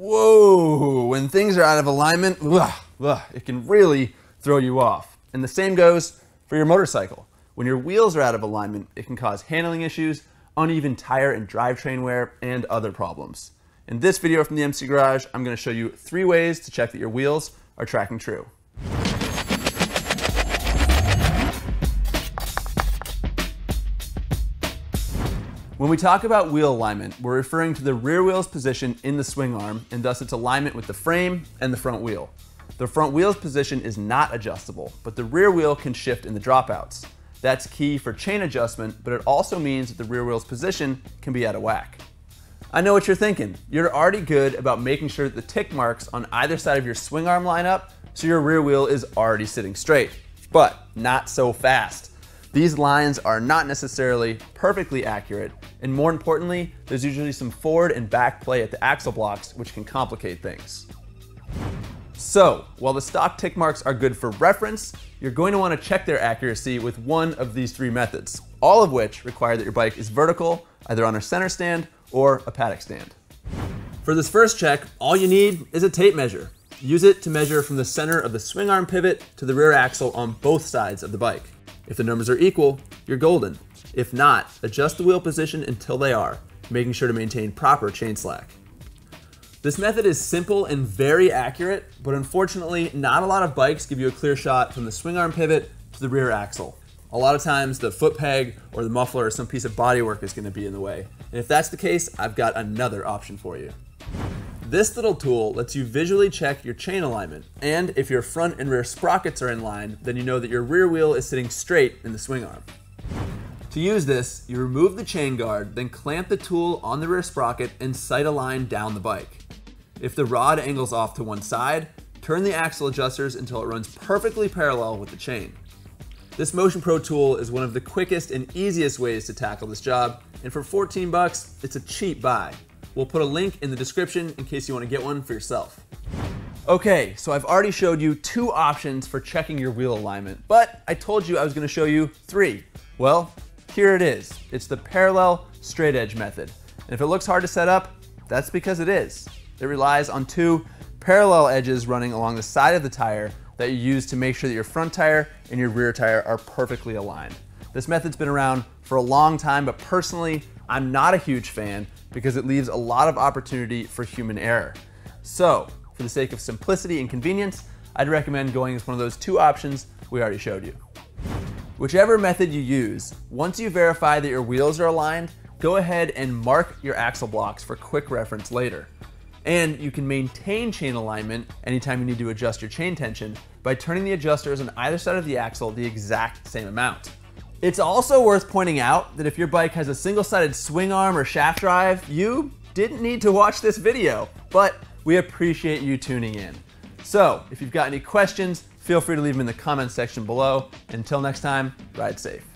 whoa, when things are out of alignment, ugh, ugh, it can really throw you off. And the same goes for your motorcycle. When your wheels are out of alignment, it can cause handling issues, uneven tire and drivetrain wear, and other problems. In this video from the MC Garage, I'm gonna show you three ways to check that your wheels are tracking true. When we talk about wheel alignment, we're referring to the rear wheel's position in the swing arm and thus its alignment with the frame and the front wheel. The front wheel's position is not adjustable, but the rear wheel can shift in the dropouts. That's key for chain adjustment, but it also means that the rear wheel's position can be out of whack. I know what you're thinking. You're already good about making sure that the tick marks on either side of your swing arm line up so your rear wheel is already sitting straight. But not so fast. These lines are not necessarily perfectly accurate, and more importantly, there's usually some forward and back play at the axle blocks, which can complicate things. So, while the stock tick marks are good for reference, you're going to want to check their accuracy with one of these three methods, all of which require that your bike is vertical, either on a center stand or a paddock stand. For this first check, all you need is a tape measure. Use it to measure from the center of the swing arm pivot to the rear axle on both sides of the bike. If the numbers are equal, you're golden. If not, adjust the wheel position until they are, making sure to maintain proper chain slack. This method is simple and very accurate, but unfortunately, not a lot of bikes give you a clear shot from the swing arm pivot to the rear axle. A lot of times the foot peg or the muffler or some piece of bodywork is gonna be in the way. And if that's the case, I've got another option for you. This little tool lets you visually check your chain alignment, and if your front and rear sprockets are in line, then you know that your rear wheel is sitting straight in the swing arm. To use this, you remove the chain guard, then clamp the tool on the rear sprocket and sight a line down the bike. If the rod angles off to one side, turn the axle adjusters until it runs perfectly parallel with the chain. This Motion Pro tool is one of the quickest and easiest ways to tackle this job, and for 14 bucks, it's a cheap buy. We'll put a link in the description in case you want to get one for yourself. Okay, so I've already showed you two options for checking your wheel alignment, but I told you I was going to show you three. Well, here it is. It's the parallel straight edge method. And if it looks hard to set up, that's because it is. It relies on two parallel edges running along the side of the tire that you use to make sure that your front tire and your rear tire are perfectly aligned. This method's been around for a long time, but personally, I'm not a huge fan because it leaves a lot of opportunity for human error. So, for the sake of simplicity and convenience, I'd recommend going with one of those two options we already showed you. Whichever method you use, once you verify that your wheels are aligned, go ahead and mark your axle blocks for quick reference later. And you can maintain chain alignment anytime you need to adjust your chain tension by turning the adjusters on either side of the axle the exact same amount. It's also worth pointing out that if your bike has a single-sided swing arm or shaft drive, you didn't need to watch this video, but we appreciate you tuning in. So, if you've got any questions, feel free to leave them in the comments section below. Until next time, ride safe.